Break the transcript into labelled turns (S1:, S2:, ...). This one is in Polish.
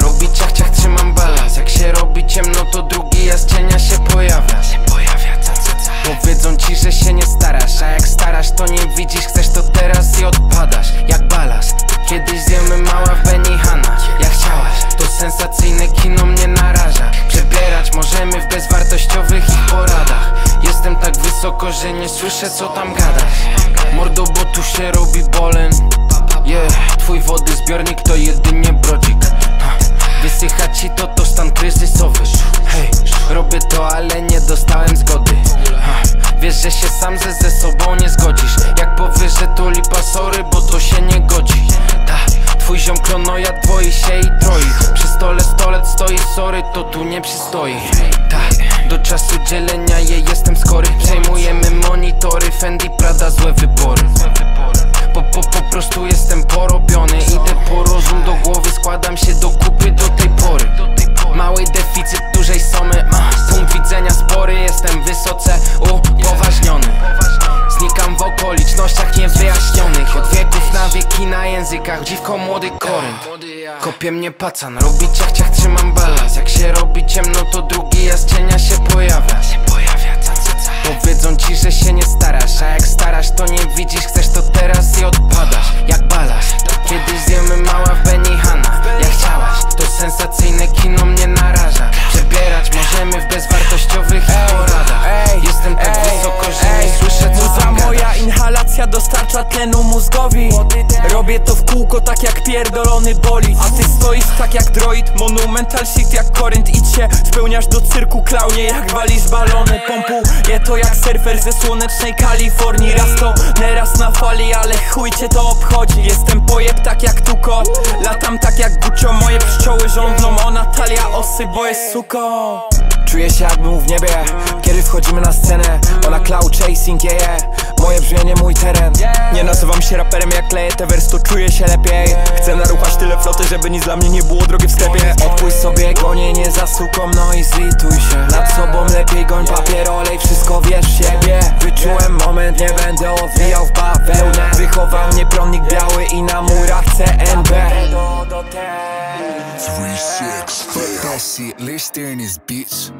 S1: Robi ciach ciach, trzymam balans. Jak się robi ciemno, to drugi ja z cienia się pojawia. Się pojawia, ca, ca, ca. Powiedzą ci, że się nie starasz A jak starasz, to nie widzisz, chcesz to teraz i odpadasz. Jak balast Kiedyś zjemy mała w Benihana. Jak chciałaś, to sensacyjne kino mnie naraża. Przebierać możemy w bezwartościowych ich poradach. Jestem tak wysoko, że nie słyszę co tam gadasz. Mordo, bo tu się robi bolen. Yeah, twój wody zbiornik to jedynie że się sam ze, ze sobą nie zgodzisz. Jak powiesz, że to lipa, sorry, bo to się nie godzi. Ta, twój ziom klonoja dwoi się i troi. Przy stole stolet stoi, sorry, to tu nie przystoi. Ta, do czasu dzielenia je jestem skory. Przejmujemy monitory, Fendi, Prada, złe wybory okolicznościach niewyjaśnionych. Od wieków na wieki na językach, dziwko młody korynt Kopie mnie pacan, robi ciach ciach, trzymam balans. Jak się robi ciemno, to drugi ja cienia Się pojawia,
S2: dostarcza tlenu mózgowi. Robię to w kółko tak jak pierdolony bolid. A ty stoisz tak jak droid Monumental shit jak Korynt Idź się, spełniasz do cyrku klaunie Jak walisz balony. Pompuję to jak surfer ze słonecznej Kalifornii. Raz to, nieraz na fali Ale chuj cię to obchodzi. Jestem pojeb tak jak Tuko. Latam tak jak Gucio Moje pszczoły żądną Ona talia osy, bo jest suko.
S3: Czuję się jakbym w niebie Kiedy wchodzimy na scenę. Ona cloud chasing, yeah, yeah Moje brzmienie, mój teren. Nie nazywam się raperem jak kleję te wers to czuję się lepiej. Chcę naruchać tyle floty, żeby nic dla mnie nie było drogie w sklepie. Odpuść sobie gonienie za suką, no i zlituj się. Nad sobą lepiej goń papier, olej, wszystko wiesz siebie. Wyczułem moment, nie będę owijał w bawełnę. Wychował mnie prądnik biały i na murach CNB
S4: Three six. Fuck that shit. Let's stare in this bitch.